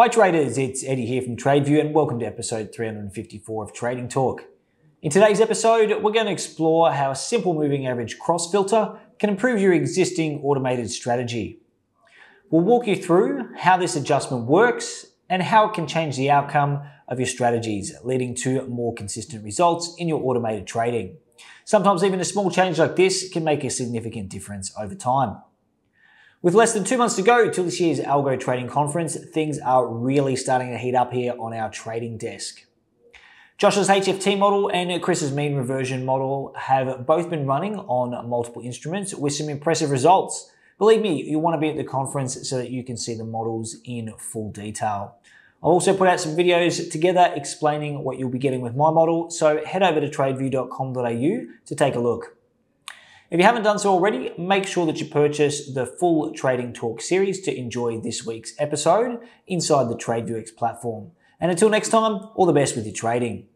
Hi traders, it's Eddie here from TradeView and welcome to episode 354 of Trading Talk. In today's episode, we're going to explore how a simple moving average cross filter can improve your existing automated strategy. We'll walk you through how this adjustment works and how it can change the outcome of your strategies, leading to more consistent results in your automated trading. Sometimes even a small change like this can make a significant difference over time. With less than two months to go till this year's Algo Trading Conference, things are really starting to heat up here on our trading desk. Josh's HFT model and Chris's mean reversion model have both been running on multiple instruments with some impressive results. Believe me, you want to be at the conference so that you can see the models in full detail. I'll also put out some videos together explaining what you'll be getting with my model, so head over to tradeview.com.au to take a look. If you haven't done so already, make sure that you purchase the full Trading Talk series to enjoy this week's episode inside the TradeViewX platform. And until next time, all the best with your trading.